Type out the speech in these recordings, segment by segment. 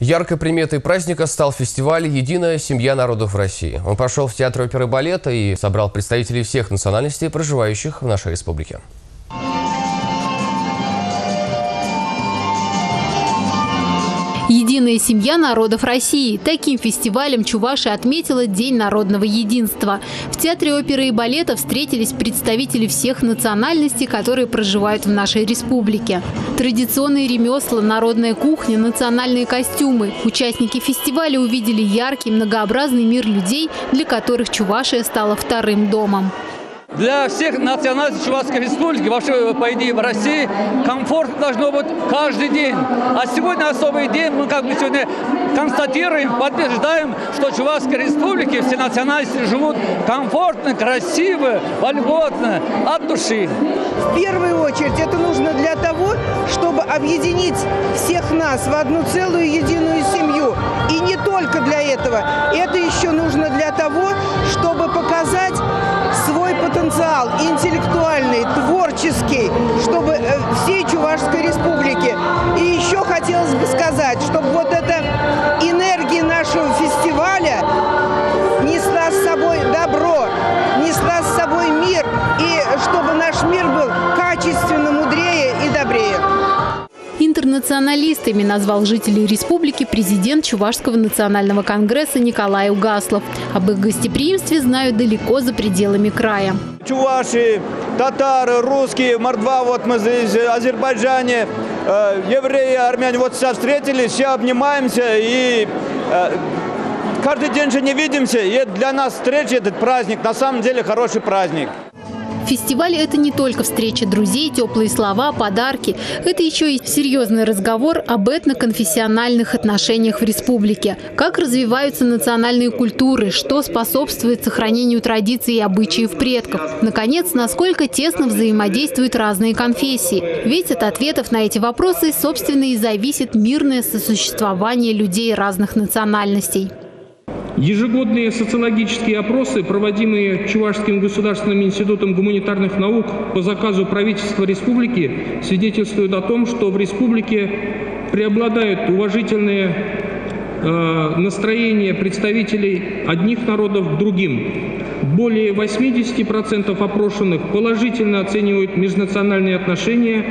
Яркой приметой праздника стал фестиваль «Единая семья народов России». Он прошел в Театр оперы и балета и собрал представителей всех национальностей, проживающих в нашей республике. Единая семья народов России. Таким фестивалем Чуваши отметила День народного единства. В Театре оперы и балета встретились представители всех национальностей, которые проживают в нашей республике. Традиционные ремесла, народная кухня, национальные костюмы. Участники фестиваля увидели яркий, многообразный мир людей, для которых Чувашия стала вторым домом. Для всех национальностей Чувашской республики, вообще, по идее, в России, комфорт должно быть каждый день. А сегодня особый день, мы как бы сегодня констатируем, подтверждаем, что Чувашской республике все национальности живут комфортно, красиво, вольготно, от души. В первую очередь это нужно для того, чтобы объединить всех нас в одну целую единую семью. И не только для этого. Это еще нужно для того, чтобы показать потенциал интеллектуальный, творческий, чтобы э, всей Чувашской республике. И еще хотелось бы сказать, чтобы вот эта энергия нашего фестиваля несла с собой добро, Интернационалистами назвал жителей республики президент Чувашского национального конгресса Николай Угаслов. Об их гостеприимстве знают далеко за пределами края. Чуваши, татары, русские, мордва, вот мы здесь, Азербайджане, э, евреи, армяне, вот сейчас встретились, все обнимаемся и э, каждый день же не видимся. И для нас встреча, этот праздник, на самом деле хороший праздник. Фестиваль – это не только встреча друзей, теплые слова, подарки. Это еще и серьезный разговор об этноконфессиональных отношениях в республике. Как развиваются национальные культуры, что способствует сохранению традиций и обычаев предков. Наконец, насколько тесно взаимодействуют разные конфессии. Ведь от ответов на эти вопросы, собственно, и зависит мирное сосуществование людей разных национальностей. Ежегодные социологические опросы, проводимые Чувашским государственным институтом гуманитарных наук по заказу правительства республики, свидетельствуют о том, что в республике преобладают уважительные э, настроения представителей одних народов к другим. Более 80% опрошенных положительно оценивают межнациональные отношения,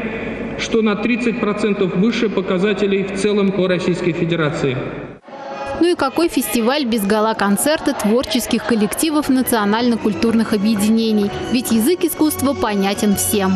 что на 30% выше показателей в целом по Российской Федерации. Ну и какой фестиваль без гала-концерта творческих коллективов национально-культурных объединений? Ведь язык искусства понятен всем.